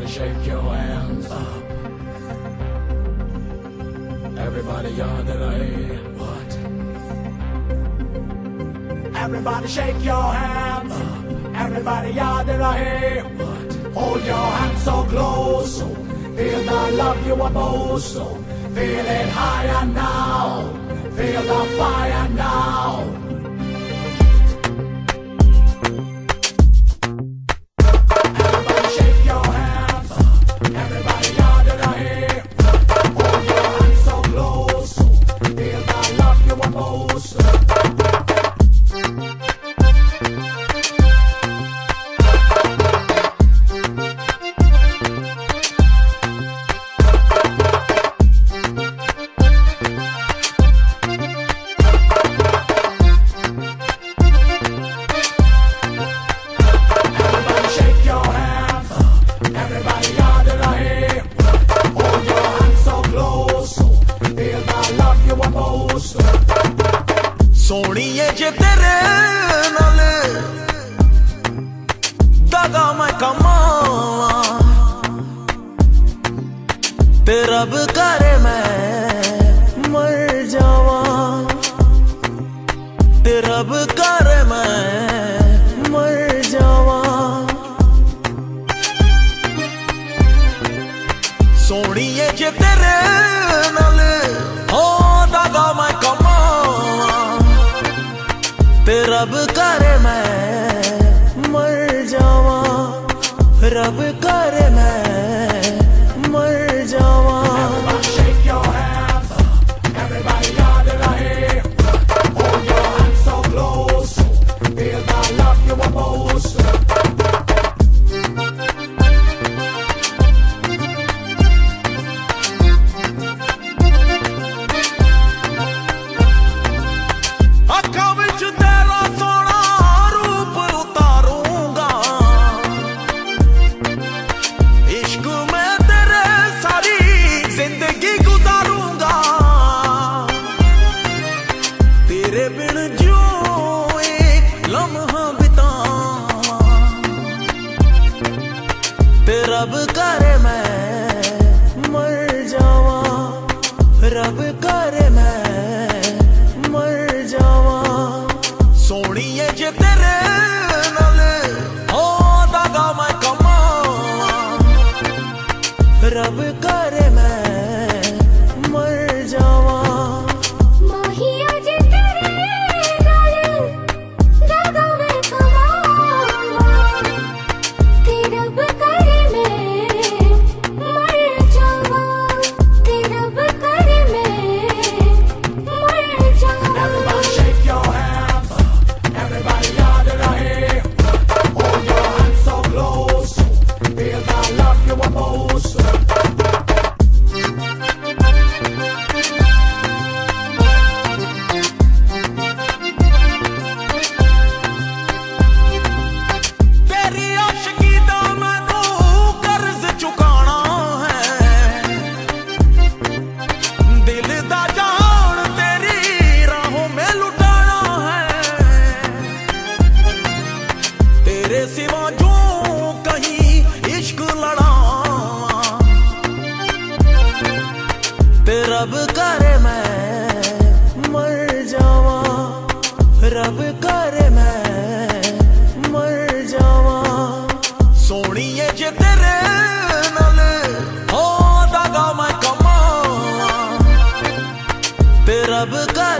Everybody shake your hands up. Everybody yonder, hey, what? Everybody shake your hands up. Everybody yonder, hey, what? Hold your hands so close, so feel the love you are most so. Feel it higher now. Feel the fire now. ਸੋਣੀਏ ਜੇ ਤੇਰੇ ਨਾਲ ਦਗਾ ਮੈਂ ਕਮਾਵਾਂ ਤੇ ਰੱਬ ਕਰੇ ਮੈਂ ਮਰ ਜਾਵਾਂ ਤੇ ਰੱਬ ਕਰੇ ਮੈਂ ਮਰ ਜਾਵਾਂ ਸੋਣੀਏ ਜੇ ਤੇਰੇ रब कर मैं मर जावा रब कर मैं एक लम्हा बितावा रब करे मैं मर जावा रब कर ਰੱਬ ਕਰੇ ਮੈਂ ਮਰ ਜਾਵਾਂ। ਰੱਬ ਕਰੇ ਮੈਂ ਮਰ ਜਾਵਾਂ। ਸੋਣੀਏ ਜੇ ਤੇਰੇ ਨਾਲ ਹੋ ਦਗਾ ਮੈਂ ਕਮਾਵਾਂ ਤੇ ਰੱਬ ਕਰੇ ਰੱਬ ਕਰੇ